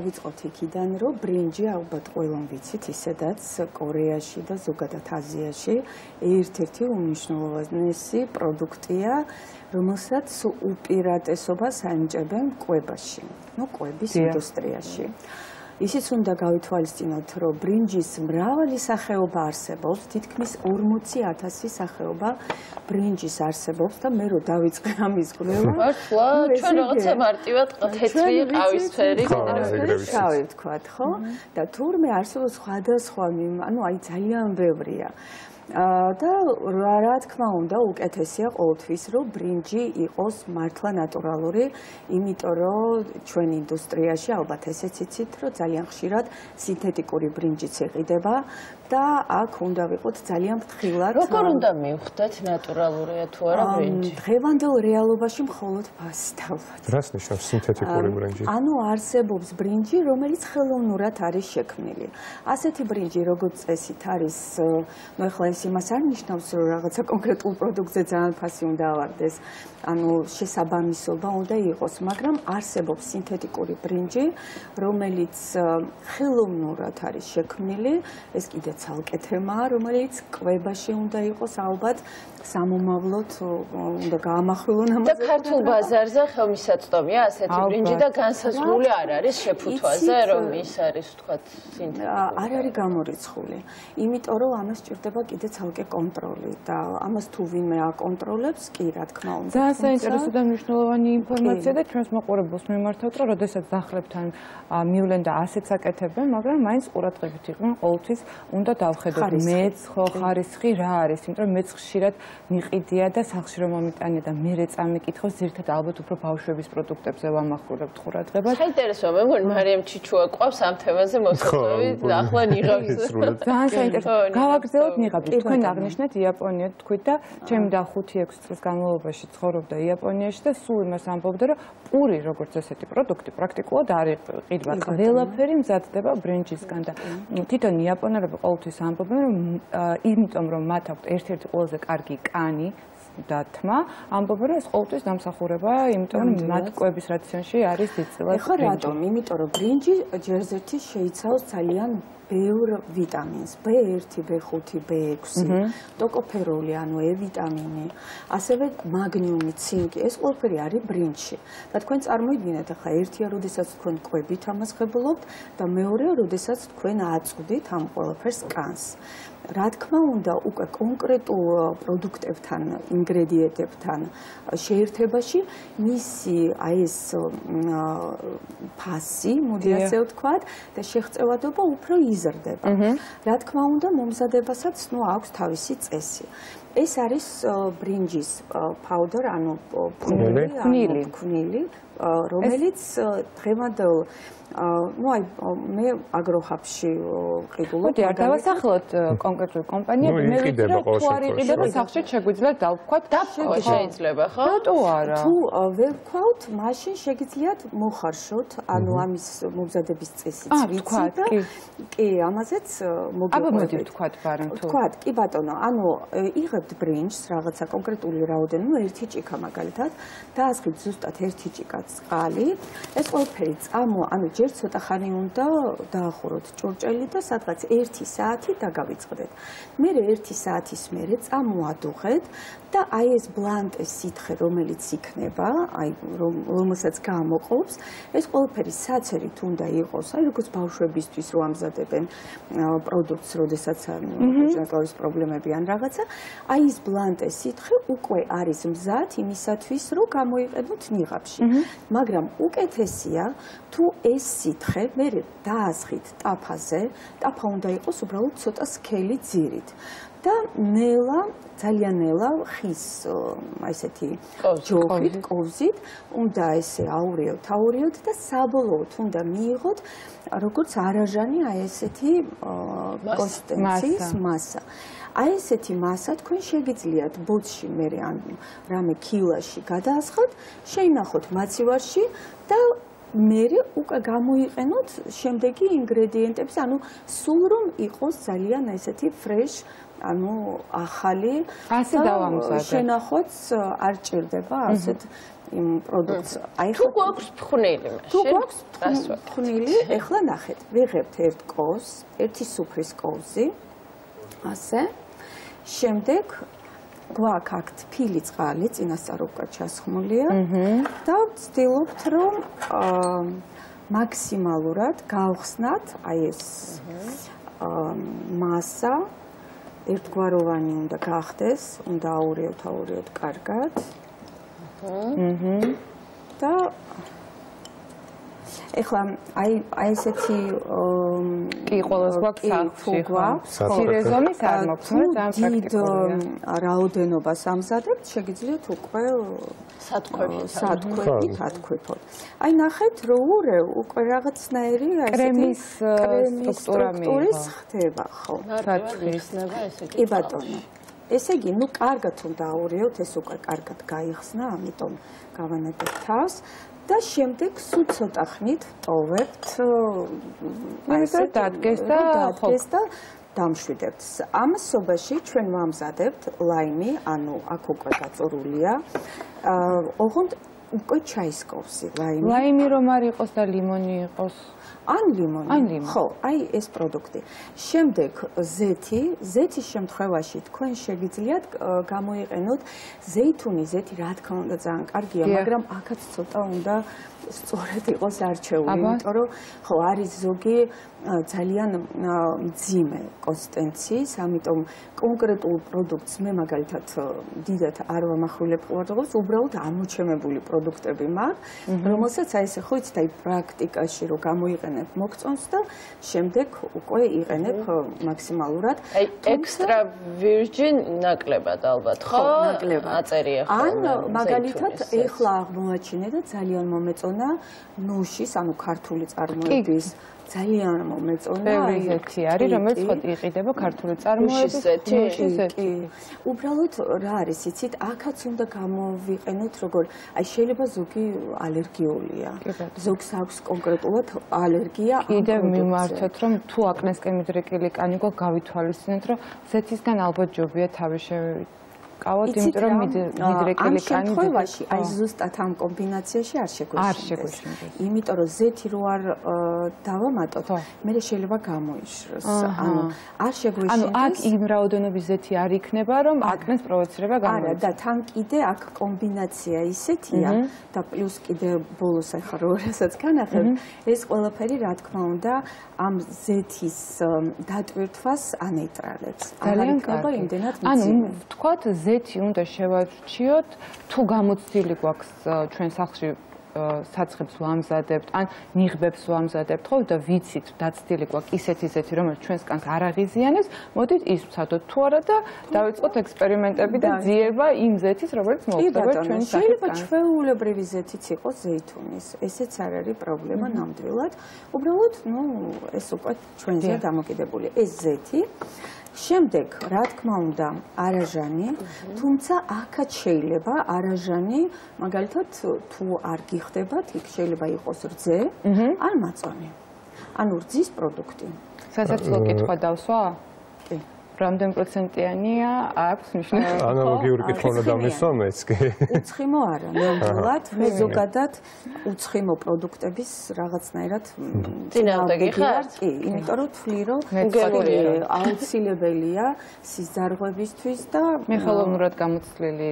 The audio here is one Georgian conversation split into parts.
ვიწყოთ იქიდან, რომ ბრინჯი ალბათ ყველამ ვიცით, ისედაც კორეაში და ზოგადად აზიაში ერთ-ერთი უმნიშვნელოვანესი პროდუქტია, რომელსაც უპირატესობას ანიჭებენ კვებაში, ну, კვების ინდუსტრიაში. ისიც უნდა გავითვალისწინოთ, რომ ბრინჯის მრავალი სახეობა არსებობს, თითქმის 40000 სახეობა ბრინჯის არსებობს და მე რო დავიწყე ამის გრევა. მართლა, ჩვენ რაღაცა მარტივად თეთრი ყავისფერი შავი ვთქვათ, ხო? და თურმე არსებობს სხვადასხვა, ანუ აი ძალიან ბევრია. და რა თქმა უნდა უკეთესია ყოველთვის რომ ბრინჯი იყოს მართლა ნატურალური, იმიტომ რომ ჩვენ ინდუსტრიაში ალბათ ესეც იცით რომ ძალიან ხშირად სინთეტიკური ბრინჯიც ეყიდება და აქ უნდა ვიყოთ ძალიან ფრთხილად. როგორ უნდა მივხვდეთ ნატურალურია თუ არა ბრინჯი? დღევანდელ რეალობაში მხოლოდ ფასით ალბათ. რას ნიშნავს სინთეტიკური ბრინჯი? ანუ არსებობს ბრინჯი, რომელიც ხელოვნურად არის შექმნილი. ასეთი ბრინჯი როგორც წესით არის, ну ეხლა ეს იმას არ ნიშნავს, რომ რაღაცა კონკრეტულ პროდუქტზე ძალიან ფასი უნდა ავარდეს. ანუ შესაბამისობა უნდა იყოს, მაგრამ არსებობს სინთეტიკური ბრინჯი, რომელიც ხელოვნურად არის შექმნილი, ეს კიდე ცალკე თემაა, რომელიც კვებაში უნდა იყოს ალბათ სამომავლოდ უნდა გაამახვილონ ამაზე. და ქართულ ბაზარზე ხელმისაწვდომია ასეთი ბრინჯი და განსაზღვრული არ არის შეფუთვაზე, რომ ის არის ვთქვათ სინთეტიკური. არ არის გამორიცხული, იმიტომ რომ ამას ჭირდება კიდე ცალკე კონტროლი და ამას თუ ვინმე აკონტროლებს, კი რა თქმა უნდა. ძალიან საინტერესო და მნიშვნელოვანი ინფორმაცია და ჩვენს მაყურებელს მიმართავთ, რომ როდესაც დახლებთან მივლენ და ასეც აკეთებენ, მაგრამ მაინც ყურადღებით იყვნენ ყოველთვის უნდა დავხედოთ მეც ხო ხარისხი რა არის, იმიტომ რომ მეც ხშირად მიყიდია და სახში რომ მომიტანია და მე რეწამიკითხოს ზირთად ალბათ უფრო ბავშვების პროდუქტებზე ვამახვილებთ ყურადღებას. საინტერესოა მე მგონი მარიამ ჩიჩუა ყვავს ამ თემაზე მოსაწვევი და ახლა ნიღავს. ძალიან საინტერესო. გავაგზავნოთ ნიღაბი. თქვენ აღნიშნეთ იაპონია თქვით და ჩემი და 5-6 წლის განმავლობაში ცხოვრობდა იაპონიაში და სულ იმას ამბობდა რომ პური როგორც ესეთი პროდუქტი პრაქტიკულად არ იყიდვა. ყველაფერი მზადდება ბრინჯისგან და თვითონ იაპონელები ყოველთვის ამბობენ რომ იმიტომ რომ მათ აქვთ ერთ-ერთი ყველაზე კარგი კანი და თმა ამბობენ რომ ეს ყოველთვის დამსახურება იმიტომ რომ მათ კვების რაციონში არის ძილად ეხლა რატომ? იმიტომ რომ ბრინჯი ჯერზერთი შეიცავს ძალიან ბევრ ვიტამინს B1, B5, B6, ტოკოფეროლი, ანუ E ვიტამინი, ასევე მაგნიუმი, ცინკი, ეს ყველაფერი არის ბრინჯში. და თქვენ წარმოიდგინეთ, ახლა ერთია, როდესაც თქვენ კვებით ამას ხებულობთ და მეორეა, როდესაც თქვენ აწვდით ამ ყველაფერს კანს. რა თქმა უნდა, უკვე კონკრეტულ პროდუქტებთან, ინგრედიენტებთან შეერთებაში მისი აი ეს ფასი, მოდი ასე ვთქვათ, და შეღწევადობა უფრო იზრდება. რა თქმა უნდა, მომზადებასაც ნუ აქვს თავისი წესი. ეს არის ბრინჯის ფაუდერ, ანუ ფუნილი, ფუნილი, ფუნილი, რომელიც დღემდეულ ну აი მე აგროჰაბში ყიდულობ. მოდი არ დავასახლოთ კონკრეტულ კომპანიებს, მე ვიტყვი თუ არ იყიდება სახში შეგვიძლია დავქვათ და შეიძლება ხო? რატო არა? თუ ვერ ვქვათ, მაშინ შეგიძლიათ მოხარშოთ, ანუ ამის მომზადების წესიც ვიცი და კი, ამაზეც მოგვიყვებით. აბა მოდი ვთქვათ ბარემ თუ. ვთქვათ, კი ბატონო, ანუ იღებ იღებთ ბრინჯს, რაღაცა კონკრეტული რაოდენობა, ერთი ჭიქა მაგალითად, დაასხით ზუსტად ერთი ჭიქა წყალი. ეს ყველაფერი წამო, ანუ ჯერ ცოტა ხანი უნდა დაახუროთ ჭურჭელი და სადღაც 1 საათი დაგავიწყდეთ. მე 1 საათის მერე წამოადუღეთ და აი ეს ბლანტეს სითხე რომელიც იქნება, აი რომელსაც გამოყოფს, ეს ყველაფერი საცერით უნდა იყოს, აი როგორც ბავშვებისთვის რო ამზადებენ პროდუქტს, როდესაც ჟანკლავის პრობლემები ან რაღაცა, აი ეს ბლანტეს სითხე უკვე არის მზად იმისათვის, რომ გამოიყენოთ ნიღაბში. მაგრამ უკეთესია თუ ეს სითხე მე დაასხით ტაფაზე, ტაფა უნდა იყოს უბრალოდ ცოტა სქელი ძირით. და ნელა, ძალიან ნელა ხის ესეთი ჯოხით, კოვზით უნდა ესე აურიოთ, აურიოთ და საბოლოოდ უნდა მიიღოთ როგორც არაჟანი აი ესეთი კონსისტენციის მასა. აი ესეთი მასა თქვენ შეგიძლიათ ბოთში მე ან რამე კილაში გადაასხოთ, შეინახოთ მაცივარში და მე უკვე გამოიყენოთ შემდეგი ინგრედიენტებს, ანუ სულ რომ იყოს ძალიან ესეთი ფრეშ, ანუ ახალი. ასე დავამზადე. შენახოთ არ ჭირდება ასეთ იმ პროდუქტს. აი ხო გვაქვს ფხვნილი მაშინ. თუ გვაქვს ფხვნილი, ეხლა ნახეთ, ვიღებთ ერთ კოვს, ერთი სუფრის კოვზი. ასე. შემდეგ გვაქვს აქ თფილი წყალი, წინასწარ უკვე ჩასხმულია. და ვცდილობთ, რომ აა მაქსიმალურად გავხსნათ აი ეს აა მასა ერთგვაროვანი უნდა გახდეს, უნდა აურიოთ, აურიოთ კარგად. აჰა. და ეხლა აი აი ესეთი კი ყოველს გვაქვს სახში გვაქვს სირეზომის არ მაქვს მაგრამ პრაქტიკულია. რაოდენობას ამზადებთ შეგიძლიათ უკვე სათქვებით სათქვებით ათქვიფოთ აი ნახეთ რო ურე უკვე რაღაცნაირი აი კრემის სტრუქტურის ხდება ხო. სათქვისნება ესე კი ბატონო. ესე იგი, ნუ კარგად უნდა აურიოთ, ეს უკვე კარგად გაიხსნა, ამიტომ გავანებთ თავს. და შემდეგ სულ ცოტა ხნით ტოვებთ აი ეს დადგეს და დადგეს და დამშვიდებთ. ამასობაში ჩვენ ვამზადებთ ლაიმი, ანუ აქ უკვე გაწურულია. აა ოღონდ უკვე ჩაისკოვსი ლაიმი. ლაიმი რომ არ იყოს და ლიმონი იყოს. ან ლიმონი. ხო, აი ეს პროდუქტი. შემდეგ ზეთი, ზეთის შემთხვევაში თქვენ შეგიძლიათ გამოიყენოთ ზეითუნი, ზეთი რა თქმა უნდა ძალიან კარგია, მაგრამ აქაც ცოტა უნდა სწორედ იყოს არჩეული, იმიტომ რომ ხო არის ზოგი ძალიან მძიმე კონსტენციის, ამიტომ კონკრეტულ პროდუქტს მე მაგალითად დიდათ არ ვამახვილებ ყურადღებას, უბრალოდ ამოჩემებული პროდუქტები მაქვს, რომელსაც აი ესე ხო იცით, აი პრაქტიკაში რო გამოიყენებ მოგწონს და შემდეგ უკვე იყენებ მაქსიმალურად. აი ექსტრა ვირჯინ ნაკლებად ალბათ, ხო? ნაკლებად. აწერია ხო? ან მაგალითად ეხლა აღმოაჩინე და ძალიან მომეწონა ნუშის, ანუ ქართული წარმოების ძალიან მომეწონა აი ესეთი არის რომელიც ხო იყიდება ქართული წარმოების კი უბრალოდ რა არის იცით? აქაც უნდა გამოვიყენოთ როგორ აი შეიძლება ზოგი ალერგიულია ზოგს აქვს კონკრეტულად ალერგია კიდე მიმართოთ რომ თუ აკნესკენ მიდრეკილი კანი გო გავითვალისწინეთ რომ ზეთისგან ალბათ ჯობია თავი შევიდეთ გავყავოთ, იმიტომ რომ მიდრეკილი კანი ამ შემთხვევაში აი ზუსტად ამ კომბინაციაში არ შეგვეშინდეს. არ შეგვეშინდეს. იმიტომ რომ ზეთი რო არ დავამატოთ, მე შეიძლება გამოიშროს. ანუ არ შეგვეშინდეს. ანუ აქ იმ რაოდენობის ზეთი არ იქნება, რომ აკნეს პროვოცირება გამოიწვია. არა, და თან კიდე აქ კომბინაცია ისეთია და პლუს კიდე ბოლოს ახლა რო რასაც განახებ, ეს ყველაფერი რა თქმა უნდა ამ ზეთის დატვირთვას ანეიტრალებს. ძალიან კარგი. ანუ ვთქვათ ზე ზეთი უნდა შევარჩიოთ თუ გამოცდილი გვაქვს ჩვენ სახლში საცხებს ვამზადებთ ან ნიღბებს ვამზადებთ ხო? და ვიცით დაცდილი გვაქვს ისეთი ზეთი რომელიც ჩვენს კანს არ აღიზიანებს მოდით ის ვცადოთ თუ არა და დავიწყოთ ექსპერიმენტები და ძიება იმ ზეთის რომელიც მოხდება ჩვენს კანს შეიძლება ჩვეულებრივი ზეთიც იყოს ზეითუნის ესეც არ არის პრობლემა ნამდვილად. უბრალოდ ნუ ეს უკვე ჩვენზეა დამოკიდებული. ეს ზეთი შემდეგ, რა თქმა უნდა, араჟანი, თუმცა აქაც შეიძლება араჟანი, მაგალითად, თუ არ გიხდებათ, იქ შეიძლება იყოს რძე ან მაწვანე. ანუ რძის პროდუქტი. სასაცილო კითხვა დავსვა? რამდენ პროცენტიანია? აქვს ნიშნულობა? ანალოგიური კითხვა უნდა დამისვა მეც კი. უცხიმო არა, ნამდვილად, მე ზოგადად უცხიმო პროდუქტების რაღაცნაირად წინააღმდეგი ხარ? კი, იმიტომ რომ თვლი რომ აუცილებელია სიზარღვებისთვის და მე ხელოვნურად გამოცვლილი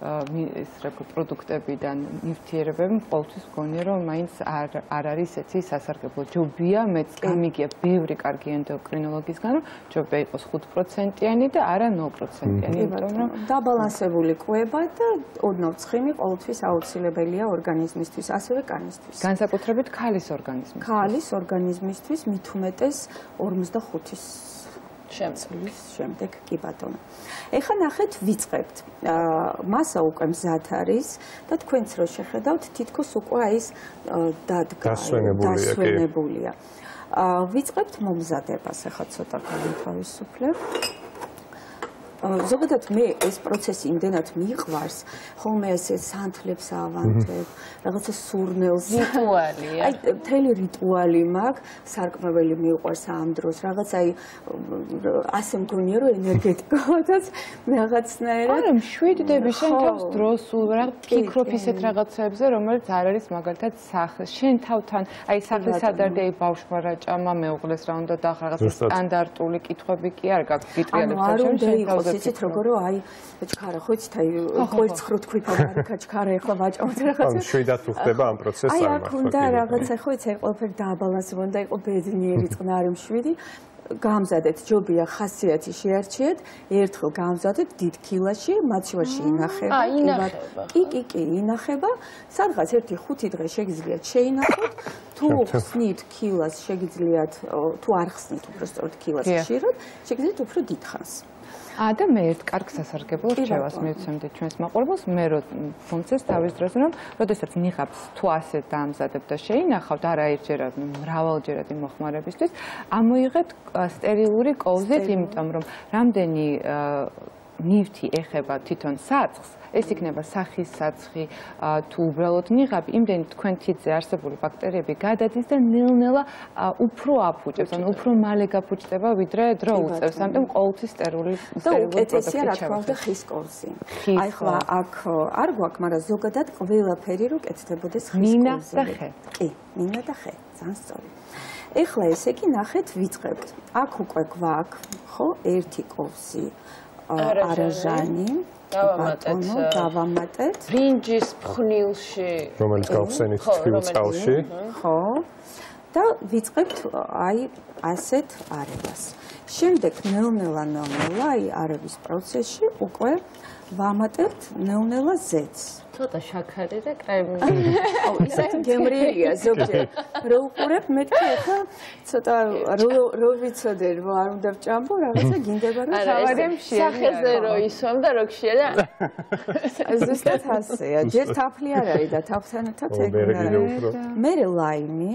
ეს რა პროდუქტებიდან ნივთიერებები ყოველთვის მგონია რომ მაინც არ არ არის ესეთი სასარგებლო. ჯობია მეც გამიგია ბევრი კარგი ენდოკრინოლოგისგან რომ ჯობია იყოს 5%-იანი და არა 0%-იანი იმიტომ რომ დაბალანსებული კვება და ოდნავ ცხიმი ყოველთვის აუცილებელია ორგანიზმისთვის ასევე კანისთვის. განსაკუთრებით ქალის ორგანიზმისთვის. ქალის ორგანიზმისთვის უმეტეს 45-ის შემწლის შემდეგ კი ბატონო. ეხლა ნახეთ ვიწყებთ. აა მასა უკვე მზად არის და თქვენც რო შეხედავთ თითქოს უკვე ის დასვენებულია. დასვენებულია. აა ვიწყებთ მომზადებას, ეხლა ცოტა განთავისუფლებ. ზოგადად მე ეს პროცესი იმდენად მიყვარს, ხოლმე ესე სანთლებს ავანთებ, რაღაცა სურნელს რიტუალია. აი, მთელი რიტუალი მაქვს, სარკმეველი მიყვარს ამ დროს, რაღაც აი ასე მგონია რომ ენერგეტიკოდაც რაღაცნაირად. არა, მშვიდდები შენ თავს დროს რა ფიქრობ ისეთ რაღაცებზე, რომელიც არ არის მაგალითად სახლ შენ თავთან, აი სახლის სადარდეი ბავშვმა რა ჭამა მეუღლეს რა უნდა და რაღაცა სტანდარტული კითხვები კი არ გაქვს გიტრიალებს შენ შენ თავს იცით როგორო აი ჩქარა ხო იცით აი ხოვერცხრო თქვით ამერიკა ჩქარა ეხლა ვაჭამთ რაღაცა. ან შვიდათ უხდება ამ პროცესს აი აქ უნდა რაღაცა ხო იცით აი ყველაფერი დააბალანსება და იყო ბედნიერი წყნარი მშვიდი. გამზადეთ ჯობია ხასიათი შეარჩიეთ. ერთხელ გამზადეთ დიდ კილაში მათ შუაში ინახება კი კი კი ინახება. სადღაც 1-5 დღე შეგიძლიათ შეინახოთ. თუ ხსნით კილას შეგიძლიათ თუ არ ხსნით უბრალოდ კილას ხშირად შეგიძლიათ უფრო დიდხანს ა და მე ერთ კარგ სასარგებლო რჩევას მივცემდი ჩვენს მაყურებელს. მე რო ფუნქციას თავის დროზე რომ როდესაც ნიღაბს თუ ასე დაამზადებ და შეინახავთ არაერთჯერად მრავალჯერად იმ მოხმარებისთვის ამოიღეთ სტერილური კოვზით იმიტომ რომ რამდენი ნივთი ეხება თვითონ საწყს ეს იქნება სახის საცხი თუ უბრალოდ ნიღაბი იმდენი თქვენ თითზე არსებული ბაქტერიები გადადის და ნელ-ნელა უფრო აფუჭებს ან უფრო მალე გაფუჭდება ვიდრე დრო უწევს ამიტომ ყოველთვის სტერილი სტერილი პროდუქტი რა თქმა უნდა ხის კოვზი აი ხლა აქ არ გვაქვს მაგრამ ზოგადად ყველაფერი რო კეთდებოდეს ხის კოვზი მინა და ხე. კი მინა და ხე ძალიან სწორი. ეხლა ესე კი ნახეთ ვიწყებთ. აქ უკვე გვაქვს ხო ერთი კოვზი არაჟანი დავამატეთ დავამატეთ. ბრინჯის ფხნილში რომელიც გავხსენით თბილ წყალში. ხო. და ვიწყებთ აი ასეთ არებას შემდეგ ნელ-ნელა აი არების პროცესში უკვე ვამატებთ ნელ-ნელა ზეთს ცოტა შაქარი და კრემი. აუ, ისეთი გემრიელია ზოგჯერ. რო უყურებ მეთქე ხა ცოტა რო რო ვიცოდე რომ არ უნდა ვჭამბო რაღაცა გინდება რომ თავადე მშია. სახეზე რო ისვამ და რო ქშია და ზუსტად ასეა. ჯერ თაფლი არ არის და თაფთანათაც ეგ უნდა. მე ლაიმი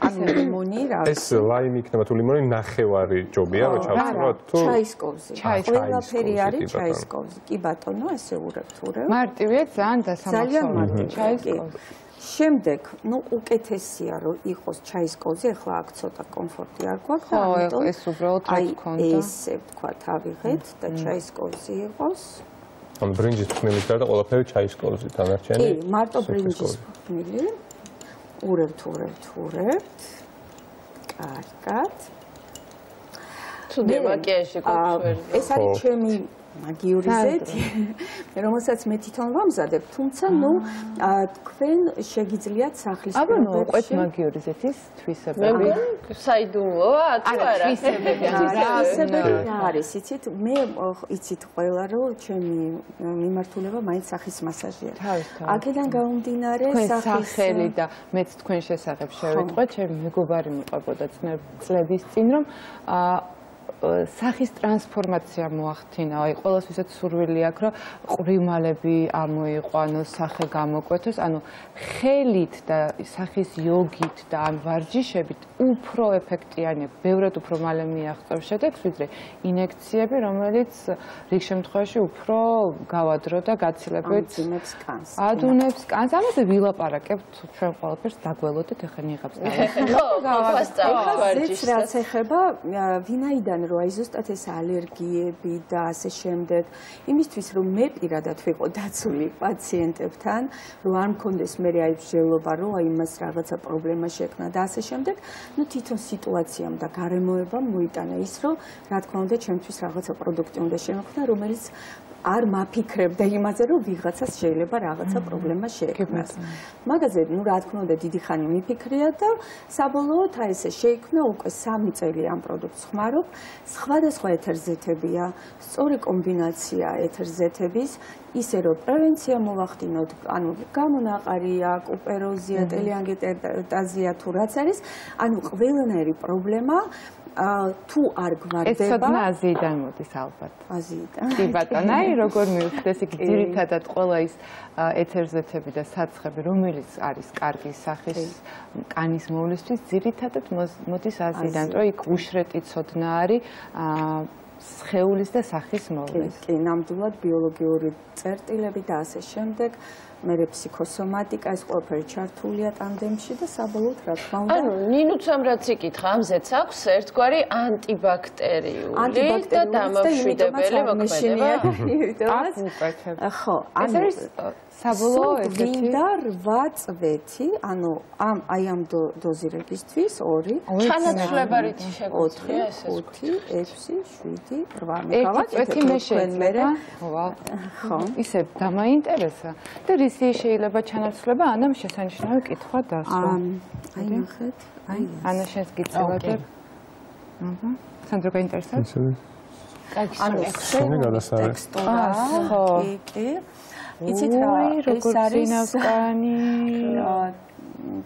ანუ ლიმონი რა ეს ლაიმი იქნება თუ ლიმონი? ნახევარი ჯობია რომ ჩავწვათ თუ ჩაისკოვზი ყველაფერი არის ჩაისკოვზი კი ბატონო ესე ურებთ ურევ. მარტივია ძალიან დასამახსოვრებელი ძალიან მარტივია. ჩაისკოვზი შემდეგ, ну, უკეთესია რომ იყოს ჩაისკოვზი, ახლა აქ ცოტა კომფორტი არ გვაქვს, ამიტომ ეს უბრალოდ რა თქონდა. აი, ესე ვთქვა, ავიღეთ და ჩაისკოვზი იყოს. ამ ბრინჯის ფხმილის გარდა ყველაფერი ჩაისკოვზი დანარჩენი? კი, მარტო ბრინჯის ფხმილი. ურევთ, ურევთ, ურევთ. კარგად. თუ გვაქვს ვერ. ეს არის ჩემი მაგიური ზეთი, რომელსაც მე თვითონ ვამზადებ, თუმცა ნუ თქვენ შეგიძლიათ სახლის აბა ნუ უყვეთ მაგიური ზეთის თვისებები. მე საიდუმლოა, თუ არა? თვისებები არა, თვისებები არის, იცით, მე იცით ყველა რომ ჩემი მიმართულება მაინც სახის მასაჟია. აქედან გამომდინარე სახის სახელი და მეც თქვენ შესახებ შევიტყვე, ჩემი მეგობარი მიყვებოდა წლების წინ რომ აა სახის ტრანსფორმაცია მოახდინა. აი, ყოველს ვისაც სურვილი აქვს, რომ ყრიმალები ამოიყვანოს, სახე გამოკვეთოს, ანუ ხელით და სახის იოგით და ამ ვარჯიშებით უფრო ეფექტიანია, ბევრად უფრო მალე მიაღწევს შედეგს, ვიდრე ინექციები, რომელიც რიგ შემთხვევაში უფრო გავადრო და გაცილებით ადუნებს კანს. ადუნებს კანს. ამაზე ვილაპარაკებთ ჩვენ ყველაფერს დაგველოდეთ ახლა ნიღაბს. ხო, გავასწავლოთ ვარჯიშს. რაც ეხება ვინაიდან რომ აი ზუსტად ეს ალერგიები და ასე შემდეგ, იმისთვის რომ მე პირადად ვიყო დაცული პაციენტებთან, რომ არ მქონდეს მე აი მსჯელობა, რომ აი მას რაღაცა პრობლემა შექმნა და ასე შემდეგ, ну თვითონ სიტუაციამ და გარემოებამ მოიტანა ის, რომ რა თქმა უნდა, ჩემთვის რაღაცა პროდუქტი უნდა შემოქმნა, რომელიც არ მაფიქრებდა იმაზე, რომ ვიღაცას შეიძლება რაღაცა პრობლემა შეექმნას. მაგაზე, ну, რა თქმა უნდა, დიდი ხანი მიფიქრია და საბოლოოდ აი ესე შეიქმნა უკვე 3 წელი ამ პროდუქტს ხმარობ. სხვადასხვა ეთერზეთებია, სწორი კომბინაცია ეთერზეთების, ისე რომ პრევენცია მოვახდინოთ, ანუ გამონაყარია, კუპეროზია, ტელეანგეტაზია თუ რაც არის, ანუ ყველანაირი პრობლემა თუ არ გვარდება ეს ცოტა აზიიდან მოდის ალბათ აზიიდან კი ბატონო აი როგორ მივხვდეს იქ ძირითადად ყველა ის ეთერზეთები და საცხები რომელიც არის კარგი სახის კანის მოვლისთვის ძირითადად მოდის აზიიდან რომ იქ უშრეტი ცოდნა არის სხეულის და სახის მოვლის. კი, ნამდვილად ბიოლოგიური წერტილები და ასე შემდეგ. მე ფსიქოსომატიკა ეს ყველაფერი ჩართულია ტანდემში და საბოლოოდ რა თქმა უნდა ანუ ნინუცამ რაც იკითხა ამზეც აქვს ერთგვარი ანტიბაქტერიული და დამამშვიდებელი მოქმედება. ხო ეს არის საბოლოო ესეთი გინდა 8 წვეთი ანუ ამ აი ამ დოზირებისთვის 2 ჩანაცვლებარით შეგვიძლია ეს 5 6 7 8 მე გავაკეთე მე შეიძლება ხო. ისე დამაინტერესა. და რისი შეიძლება ჩანაცვლება ანამ შესანიშნავი კითხვა დასვა. აი ნახეთ აი ანა შენს გიწევადებ აჰა. სანდრო გაინტერესებს? ანუ ექსპერიმენტი ტექსტურა ხო. კი იცით რა ეს არის ნავკანი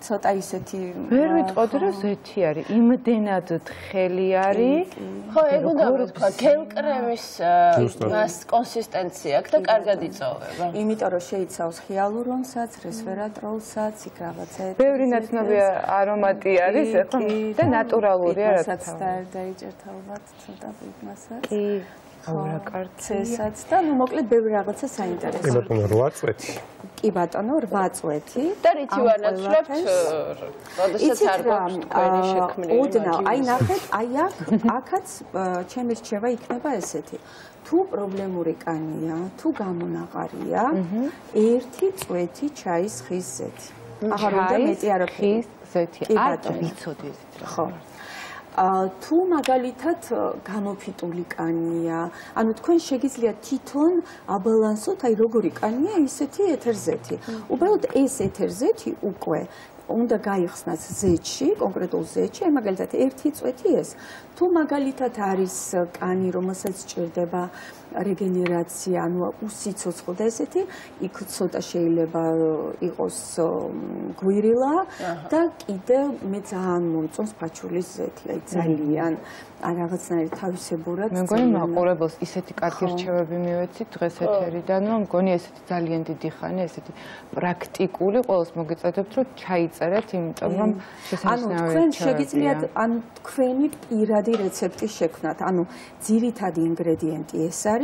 ცოტა ისეთი ვერ ვიტყოდი რომ ზეთი არის იმდენად თხელი არის ხო ეგ უნდა ვთქვა გელკრემის მას კონსისტენცია აქვს და კარგად იწოვება იმიტომ რომ შეიცავს ჰიალურონსაც რესვერატროლსაც იქ რაღაცა ბევრი ნაცნობი არომატი არის და ნატურალურია რა თქმა უნდა დაიჭერთ ალბათ ცოტა იმასაც კი აურა კარცესაც და ნუ მოკლედ ბევრი რაღაცა საინტერესო. კი ბატონო 8 წვეთი. კი ბატონო 8 წვეთი. და რითი ვანაცვლებთ? როდესაც არ გვაქვს თქვენი შექმნილი. ოდნა, აი ნახეთ, აი აქ, აქაც ჩემი რჩევა იქნება ესეთი. თუ პრობლემური კანია, თუ გამონაყარია, ერთი წვეთი ჩაის ხის ზეთი. აღარ უნდა მეტი არ ხის ზეთი. არ ვიცოდი ხო. თუ მაგალითად გამოფიტული კანია, ანუ თქვენ შეგიძლიათ თვითონ აბალანსოთ, აი როგორი კანია, ისეთი ეთერზეთი. უბრალოდ ეს ეთერზეთი უკვე უნდა გაიხსნას ზეთში, კონკრეტულ ზეთში, აი მაგალითად ერთი წვეთი ეს. თუ მაგალითად არის კანი, რომელსაც ჭირდება რეგენერაცია, ანუ უსიცოცხლო და ესეთი, იქ ცოტა შეიძლება იყოს გვირილა და კიდე მე ძალიან მომწონს ფაჩულის ზეთი, აი ძალიან. ან რაღაცნაირად თავისებურად მე მგონი მაყურებელს ისეთი კარგი რჩევები მივეცით დღეს ეთერიდან, რომ მგონი ესეთი ძალიან დიდი ხანი, ესეთი პრაქტიკული ყოველს მოგეწოდებთ, რომ ჩაიწერეთ, იმიტომ რომ შესაძლოა ანუ თქვენ შეგიძლიათ ან თქვენი პირადი რეცეპტი შექმნათ, ანუ ძირითადი ინგრედიენტი ეს არის,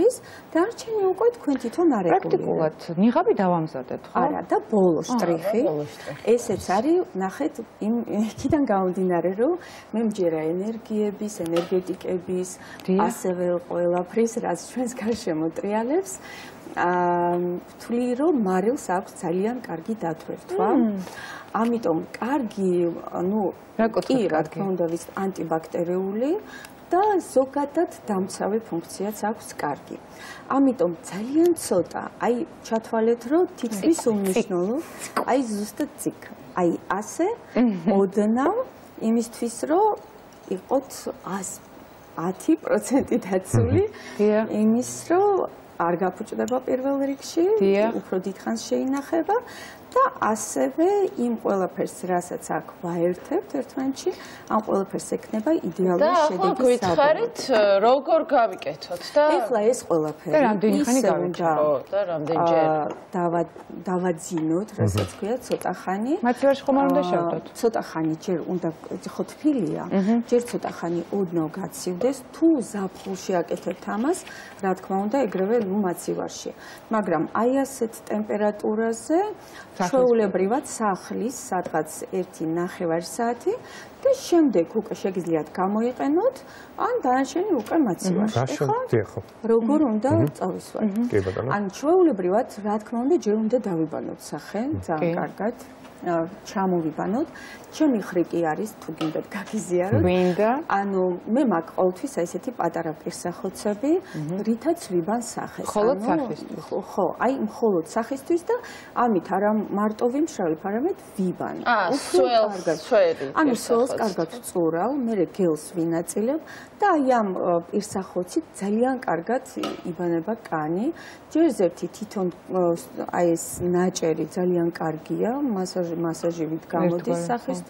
დარჩენი უკვე თქვენ თვითონ არეგულირებთ. პრაქტიკულად ნიღაბი დავამზადეთ, ხო? არა, და ბოლო შტრიხი. ესეც არის, ნახეთ, იმ იქიდან გამომდინარე, რომ მე მჯერა ენერგიების, ენერგი ენერგეტიკების, ასევე ყველაფრის, რაც ჩვენს გარშემო ტრიალებს, აა ვთვლი, რომ მარილს აქვს ძალიან კარგი დათვერთვა. ამიტომ კარგი, ну, კი, რა თქმა უნდა, ვის ანტიბაქტერიული და ზოგადად დამცავი ფუნქციაც აქვს კარგი. ამიტომ ძალიან ცოტა, აი ჩათვალეთ, რომ თითქმის უმნიშვნელო, აი ზუსტად ციკ. აი ასე ოდნავ იმისთვის, რომ იყოთ 10% დაცული იმის რომ არ გაფუჭდება პირველ რიგში უფრო დიდხანს შეინახება და ასევე იმ ყველაფერს, რასაც აქ ვაერთებთ ერთმანეთში, ამ quelაფერს ექნება იდეალური შედეგი. და ახლა გითხარით, როგორ გავიკეთოთ და ეხლა ეს ყველაფერი და რამდენი ხანი გავიკეთოთ და რამდენჯერ დავა დავაძინოთ, რასაც ქვია, ცოტა ხანი. მაცივარში ხომ არ უნდა შევდოთ? ცოტა ხანი ჯერ უნდა ხო თბილია, ჯერ ცოტა ხანი ოდნავ გაცივდეს, თუ ზაფხულში აკეთებთ ამას, რა თქმა უნდა, ეგრევე ნუ მაცივარში. მაგრამ აი ასეთ ტემპერატურაზე ჩვეულებრივად სახლის სადღაც 1.5 საათი და შემდეგ უკვე შეგიძლიათ გამოიყენოთ ან დანარჩენი უკვე მაცივარში. ხო? როგორ უნდა წავისვათ? კი ბატონო. ან ჩვეულებრივად რა თქმა უნდა ჯერ უნდა დავიბანოთ სახე, ძალიან კარგად. ჩამოვიბანოთ. ჩემი ხრიკი არის თუ გინდათ გაგიზიაროთ. გვინდა? ანუ მე მაგ ყოველთვის აი ესეთი პატარა პირსახოცები, რითაც ვიბან სახეს. მხოლოდ სახისთვის. ხო, აი მხოლოდ სახისთვის და ამით არა მარტო ვიმშრალებ, არამედ ვიბან. აა, სველს, სველი. ანუ სველს კარგად წურავ, მე გელს ვინაწილებ და აი ამ პირსახოცით ძალიან კარგად იბანება კანი. ჯერ ზერთი თვითონ აი ეს ნაჭერი ძალიან კარგია, მასაჟ მასაჟი მასაჟივით გამოდის სახის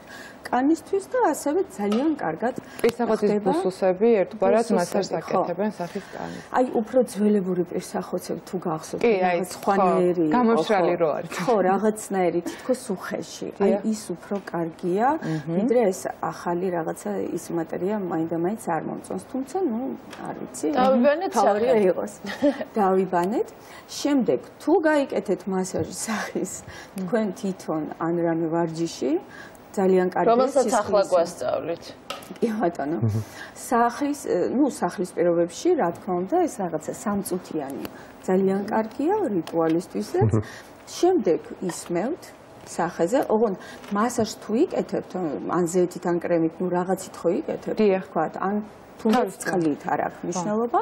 კანისთვის და ასევე ძალიან კარგად პირსახოცის ბუსუსები ერთგვარად მასაჟს აკეთებენ სახის კანის. აი უფრო ძველებური პირსახოცები თუ გახსოვთ, რაღაც ხვანიერი, გამორშალი რო არის. ხო, რაღაცნაირი თითქოს უხეში. აი ის უფრო კარგია, ვიდრე ეს ახალი რაღაცა ის მატერია მაინდა-მაინც არ მომწონს, თუმცა ნუ არ ვიცი. დავიბანეთ თავია იყოს. დავიბანეთ. შემდეგ თუ გაიკეთეთ მასაჟი სახის თქვენ თვითონ ან რამე ვარჯიში ძალიან კარგი რომელსაც ახლა გვასწავლით. კი ბატონო. სახის, ну, სახლის პირობებში, რა თქმა უნდა, ეს რაღაცა სამწუთიანი ძალიან კარგია რიტუალისტვისაც. შემდეგ ისმევთ სახეზე, ოღონდ მასაჟს თუ იკეთებთ, ან ზეთით, ან კრემით, ну, რაღაცით ხო იკეთებთ, თქვა, ან თუნდაც წყლით არ აქვს მნიშვნელობა.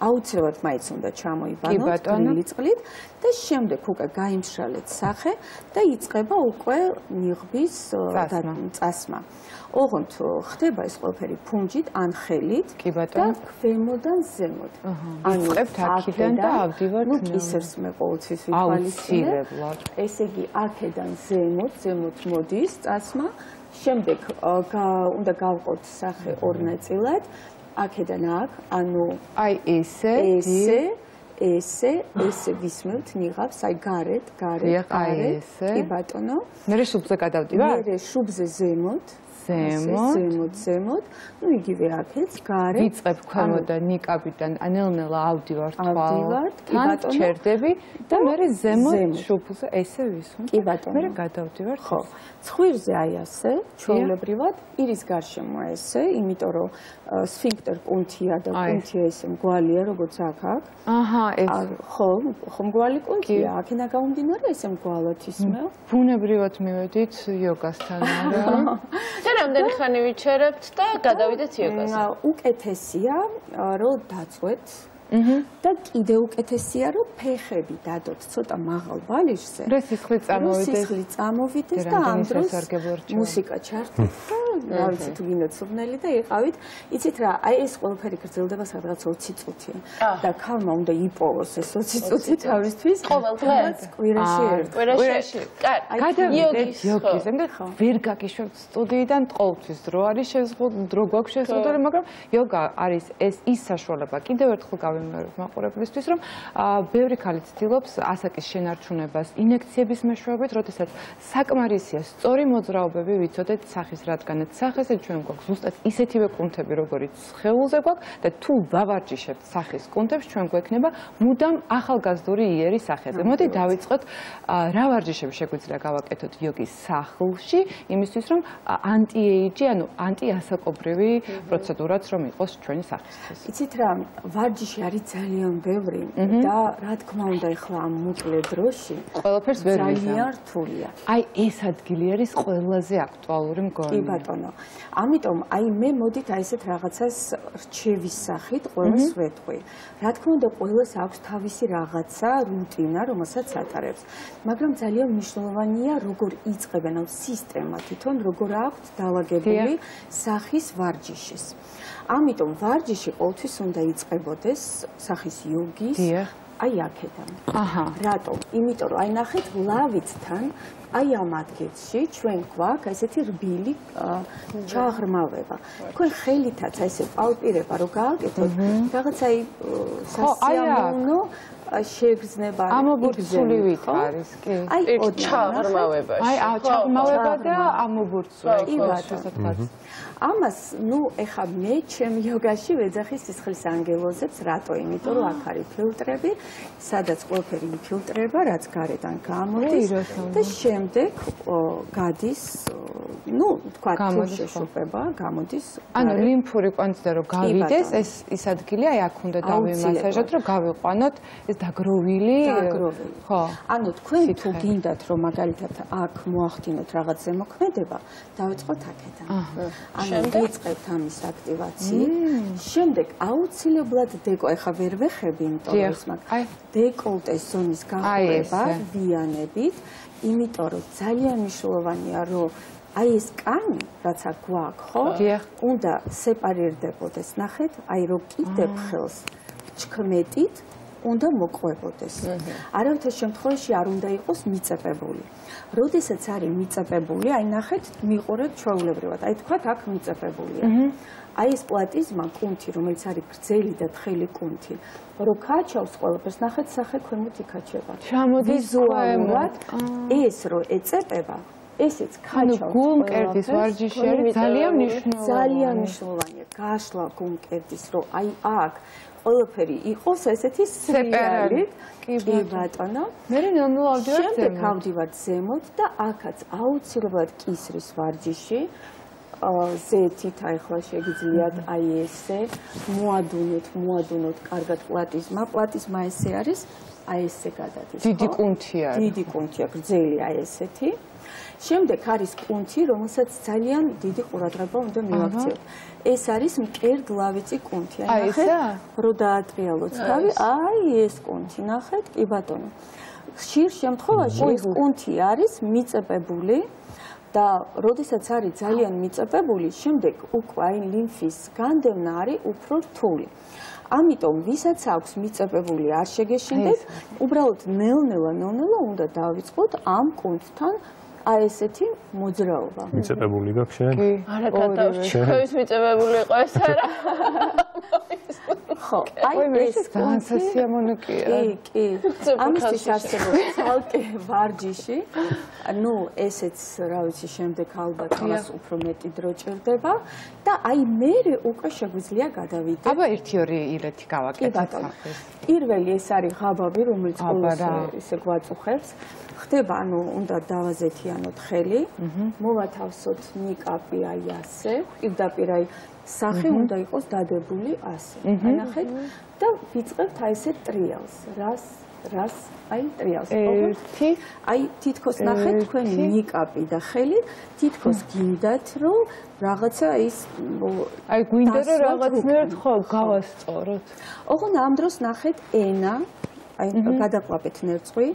აუცილებლად მაინც უნდა ჩამოიბანოთ გრილი წყლით და შემდეგ უკვე გაიმშრალეთ სახე და იწყება უკვე ნიღბის წასმა. ოღონდ ხდება ეს ყველაფერი ფუნჯით ან ხელით და ქვემოდან ზემოთ. ანუ იწყებთ აქედან და ავდივართ ნუ ისერს მე ყოველთვის ვითვალისწინებ. ესე იგი აქედან ზემოთ, ზემოთ მოდის წასმა. შემდეგ უნდა გავყოთ სახე ორ ნაწილად. აქედან აქ, ანუ აი ესე, ესე, ესე, ესე ვისმევთ ნიღავს, აი გარეთ, გარეთ, გარეთ. კი ბატონო. მე შუბზე გადავდივარ? მე შუბზე ზემოთ. ზემოთ, ზემოთ, ზემოთ. ნუ იგივე აქეც, გარეთ. ვიწყებ ქვემოდან ნიკაბიდან, ანელნელა ავდივარ თვალ. ავდივარ, კი ბატონო. ჩერდები და მე ზემოთ შუბზე ესე ვისვენ. კი ბატონო. მე გადავდივარ. ხო. ცხვირზე აი ასე, ჩვეულებრივად, პირის გარშემო ესე, იმიტომ რომ სფინქტერ პუნქტია და პუნქტია ესე მგვალია, როგორც აქ აქ. აჰა, ეს. ხო, ხო მგვალი პუნქტია, აქენა გამომდინარე ესე მგვალად ისმევ. ბუნებრივად მივედით იოგასთან არა? და რამდენი ხანი ვიჩერებთ და გადავიდეთ იოგაზე? უკეთესია, რომ დაწვეთ და კიდე უკეთესია რომ ფეხები დადოთ ცოტა მაღალ ბალიშზე. და სისხლი წამოვიდეს. სისხლი წამოვიდეს და ამ დროს მუსიკა ჩართეთ და რა ვიცი თუ გინდათ სუბნელი და იყავით. იცით რა, აი ეს ყველაფერი გრძელდება სადღაც 20 წუთი. და ქალმა უნდა იპოვოს ეს 20 წუთი თავისთვის. ყოველ დღეს კვირაში ერთ. კვირაში. კარგი. იოგის. იოგის. ამდე ვერ გაგიშვებთ სტუდიიდან ყოველთვის დრო არის შეზღუდული, დრო გვაქვს შეზღუდული, მაგრამ იოგა არის ეს ის საშუალება. კიდევ ერთხელ გავი მიმართ მაყურებლისთვის, რომ ბევრი ქალი ცდილობს ასაკის შენარჩუნებას ინექციების მეშვეობით, როდესაც საკმარისია სწორი მოძრაობები ვიცოდეთ სახის, რადგანაც სახეზე ჩვენ გვაქვს ზუსტად ისეთივე კუნთები, როგორიც ხეულზე გვაქვს და თუ ვავარჯიშებთ სახის კუნთებს, ჩვენ გვექნება მუდამ ახალგაზრდული იერი სახეზე. მოდი დავიწყოთ რა ვარჯიშები შეგვიძლია გავაკეთოთ იოგის სახლში, იმისთვის რომ ანტიეიჯი, ანუ ანტიასაკობრივი პროცედურაც რომ იყოს ჩვენი სახისთვის. იცით რა, ვარჯიში არის ძალიან ბევრი და რა თქმა უნდა ახლა ამ მოკლე დროში ყველაფერს ვერ ვიზამ. ძალიან რთულია. აი ეს ადგილი არის ყველაზე აქტუალური მგონი. კი ბატონო. ამიტომ აი მე მოდით აი ესეთ რაღაცას რჩევის სახით ყველას ვეთყვი. რა თქმა უნდა ყველას აქვს თავისი რაღაცა რუტინა, რომელსაც ატარებს. მაგრამ ძალიან მნიშვნელოვანია როგორ იწყებენ ამ სისტემა თვითონ როგორ აქვს დაალაგებული სახის ვარჯიშის. ამიტომ ვარჯიში ყოველთვის უნდა იწყებოდეს სახის იოგის აი აქედან. აჰა. რატო? იმიტომ რომ აი ნახეთ ლავიცთან აი ამ ადგილში ჩვენ გვაქვს ესეთი რბილი ჩაღრმავება. თქვენ ხელითაც ესე პალპირება რო გააკეთოთ, რაღაც აი სასიამოვნო შეგრძნება ამობურცულივით არის კი. აი ჩაღრმავებაში აი ჩაღრმავება და ამობურცული კი ბატონო ამას ნუ ეხა მე ჩემ იოგაში ვეძახი სისხლის ანგელოზებს რატო? იმიტომ რომ აქ არის ფილტრები სადაც ყველაფერი იფილტრება რაც გარედან გამოდის და შემდეგ გადის ну, თქვა თუ შეშუპება, გამოდის. ანუ ლიმფური კვანძდა რომ გავიდეს, ეს ის ადგილი აი აქ უნდა დავიმასაჟოთ, რომ გავიყვანოთ ეს დაგროვილი. ხო. ანუ თქვენ თუ გინდათ რომ მაგალითად აქ მოახდინოთ რაღაც ზემოქმედება, დავიწყოთ აქედან. ანუ ვიწყებთ ამის აქტივაციით. შემდეგ აუცილებლად დეკო, ეხა ვერ ვეხები, იმიტომ რომ ის მაგ დეკოლტეს ზონის გაყრება ვიანებით, იმიტომ რომ ძალიან მნიშვნელოვანია რომ აი ეს კანი, რაც აქ გვაქვს, ხო? უნდა სეპარირდებოდეს. ნახეთ, აი რო კიდე ხელს ჩქმედით, უნდა მოყვებოდეს. არავითარ შემთხვევაში არ უნდა იყოს მიწებებული. როდესაც არის მიწებებული, აი ნახეთ, მიყურებ ჩვეულებრივად. აი თქვათ აქ მიწებებულია. აი ეს პლატიზმა კუნთი, რომელიც არის გრძელი და თხელი კუნთი, რო ქაჩავს ყველაფერს, ნახეთ სახე ქვემოთ იქაჩება. ვიზუალურად ეს რო ეწეპება, ესეც ქაჩავს. გულმკერდის ვარჯიში არის ძალიან მნიშვნელოვანი. ძალიან მნიშვნელოვანია. გაშლა გულმკერდის, რო აი აქ ყველაფერი იყოს ესეთი სეპარალი. კი ბატონო. მე ნელ-ნელა ავდივარ ზემოთ. შემდეგ ავდივარ ზემოთ და აქაც აუცილებლად კისრის ვარჯიში. ზეთით ახლა შეგიძლიათ აი ესე მოადუნოთ, მოადუნოთ კარგად პლატიზმა. პლატიზმა ესე არის აი ესე გადადის. დიდი კუნთი არის. დიდი კუნთია, გრძელი აი ესეთი. შემდეგ არის კუნთი, რომელსაც ძალიან დიდი ყურადღება უნდა მივაქციოთ. ეს არის მკერდლავიწი კუნთი. აი ესა? რო დაატრიალოთ თავი, აი ეს კუნთი, ნახეთ, კი ბატონო. ხშირ შემთხვევაში ეს კუნთი არის მიწებებული. და როდესაც არის ძალიან მიწებებული, შემდეგ უკვე აი ლიმფის განდევნა არის უფრო რთული. ამიტომ ვისაც აქვს მიწებებული არ შეგეშინდეთ, უბრალოდ ნელ-ნელა ნელ-ნელა უნდა დავიწყოთ ამ კუნთთან აი ესეთი მოძრაობა. მიწებებული გაქვს შენ? კი. არა, თათავში ჩვენს მიწებებული იყო ეს არა. ხო, აი ეს ძალიან სასიამოვნოა. კი, კი. ამისთვის არსებობს ცალკე ვარჯიში. ну ესეც რა ვიცი შემდეგ ალბათ მას უფრო მეტი დრო ჭირდება და აი მე უკვე შეგვიძლია გადავიდე. აბა 1-2 ილეთი გავაკეთოთ ახლა. პირველი ეს არის ღაბაბი, რომელიც ყოველს ისე გვაწუხებს. ხდება, ანუ უნდა დავაზეთიანოთ ხელი, მოვათავსოთ ნიკაპი აი ასე, პირდაპირ აი სახე უნდა იყოს დადებული ასე. ანახეთ და ვიწყებთ აი ესე ტრიალს. რას რას აი ტრიალს. ერთი აი თითქოს ნახეთ თქვენი ნიკაპი და ხელი თითქოს გინდათ რომ რაღაცა ის აი გვინდა რომ რაღაცნაირად ხო გავასწოროთ. ოღონდ ამ დროს ნახეთ ენა აი გადაყვაპეთ ნერწყვი.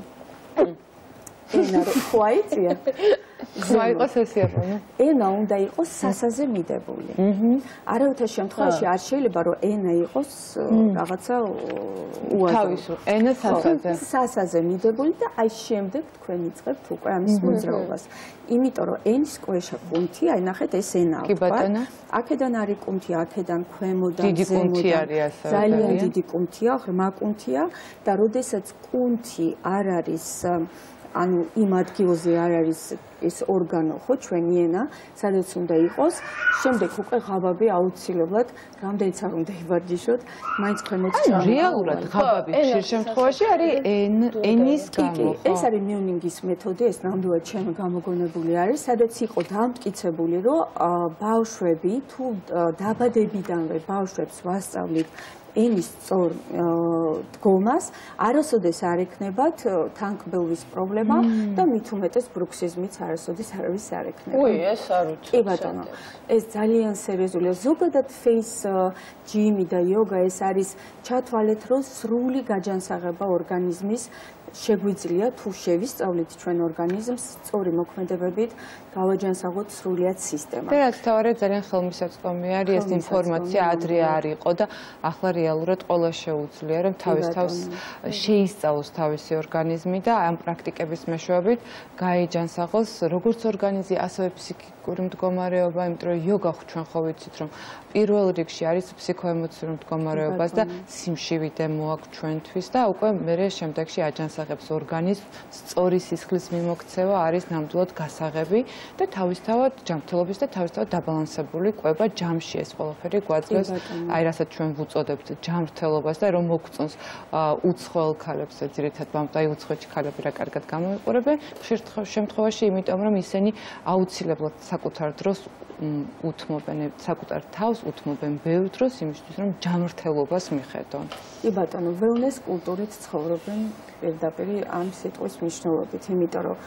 ენა რო ხო აიწია ზმა იყოს ესიაფონო ენა უნდა იყოს სასაზე მიდებული. აჰა არავითარ შემთხვევაში არ შეიძლება რომ ენა იყოს რაღაცა უაზრო თავისო ენა სასაზე. სასაზე მიდებული და აი შემდეგ თქვენ იწყებთ უკვე ამის მოძრაობას. იმიტომ რომ ენის კვეშა კუნთი აი ნახეთ ეს ენა კი ბატონო. აქედან არის კუნთი აქედან ქვემოდან დიდი კუნთი არის ასე ძალიან დიდი კუნთია ღრმა კუნთია და როდესაც კუნთი არ არის ანუ იმ ადგილზე არ არის ეს ორგანო ხო ჩვენი ენა, სადაც უნდა იყოს. შემდეგ უკვე ღაბაბი აუცილებლად რამდენიც არ უნდა ივარჯიშოთ, მაინც ქვემოთ ჩამოვა. რეალურად ღაბაბი ხშირ შემთხვევაში არის ენის გამო. ეს არის მიუნინგის მეთოდი, ეს ნამდვილად ჩემ გამოგონებული არის, სადაც იყო დამტკიცებული, რომ ბავშვები თუ დაბადებიდანვე ბავშვებს ვასწავლით ენის სწორ დგომას არასოდეს არ ექნებათ თანკბილვის პრობლემა და მით უმეტეს ბრუქსიზმიც არასოდეს არავის არ ექნება. უი, ეს არ უცხო. კი ბატონო. ეს ძალიან სერიოზულია. ზოგადად face gym და yoga ეს არის ჩათვალეთ, რომ სრული გაჯანსაღება ორგანიზმის შეგვიძლია თუ შევისწავლით ჩვენ ორგანიზმს სწორი მოქმედებებით გავაჯანსაღოთ სრულიად სისტემა. და რაც თავარია ძალიან ხელმისაწვდომი არის ეს ინფორმაცია ადრე არ იყო და ახლა რეალურად ყველა შეუძლია რომ თავის თავს შეისწავლოს თავისი ორგანიზმი და ამ პრაქტიკების მეშვეობით გაიჯანსაღოს როგორც ორგანიზმი ასევე ფსიქიკური მდგომარეობა, იმიტომ რომ იოგა ჩვენ ხო ვიცით რომ პირველ რიგში არის ფსიქოემოციური მდგომარეობას და სიმშივიდე მოაქვს ჩვენთვის და უკვე მე შემდეგში აჯანსაღებს ორგანიზმს სწორი სისხლის მიმოქცევა არის ნამდვილად გასაღები და თავისთავად ჯანმრთელობის და თავისთავად დაბალანსებული ყვება ჯამში ეს ყველაფერი გვაძლევს აი რასაც ჩვენ ვუწოდებთ ჯანმრთელობას და რომ მოგწონს უცხოელ ქალებს ძირითადად ბამ და უცხოეთში ქალები რა კარგად გამოიყურებენ ხშირ შემთხვევაში იმიტომ რომ ისინი აუცილებლად საკუთარ დროს უთმობენ საკუთარ თავს უთმობენ ბევრ დროს იმისთვის რომ ჯანმრთელობას მიხედონ. კი ბატონო, wellness კულტურით ცხოვრობენ პირდაპირ ამ სიტყვის მნიშვნელობით, იმიტომ რომ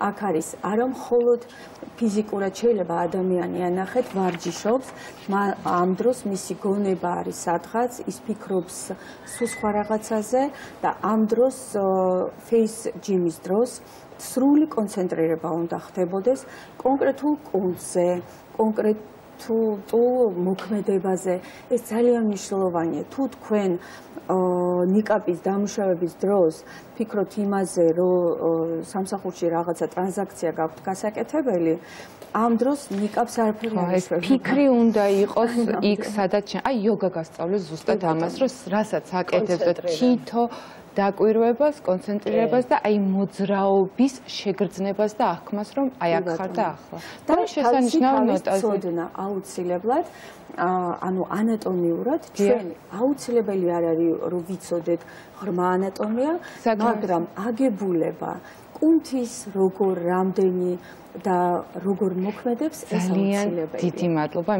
აქ არის არა მხოლოდ ფიზიკურად შეიძლება ადამიანი ანახეთ ვარჯიშობს, ამ დროს მისი გონება არის სადღაც, ის ფიქრობს სულ სხვა რაღაცაზე და ამ დროს face gym-ის დროს სრული კონცენტრირება უნდა ხდებოდეს კონკრეტულ კუნძზე, კონკრეტ თუ თუ მოქმედებაზე ეს ძალიან მნიშვნელოვანია. თუ თქვენ ნიკაპის დამუშავების დროს ფიქრობთ იმაზე, რომ სამსახურში რაღაცა ტრანზაქცია გაქვთ გასაკეთებელი, ამ დროს ნიკაპს არაფერი არ შეხვდება. ფიქრი უნდა იყოს იქ, სადაც აი იოგა გასწავლეს ზუსტად ამას, რომ რასაც აკეთებს და თითო დაკვირვებას, კონცენტრირებას და აი მოძრაობის შეგრძნებას და აღქმას, რომ აი აქ ხარ და ახლა. და შესანიშნავი ნოტაზე. ცოდნა აუცილებლად ანუ ანატომიურად ჩვენ აუცილებელი არ არის რომ ვიცოდეთ ღრმა ანატომია, მაგრამ აგებულება კუნთის როგორ რამდენი და როგორ მოქმედებს ეს აუცილებელია. ძალიან დიდი მადლობა.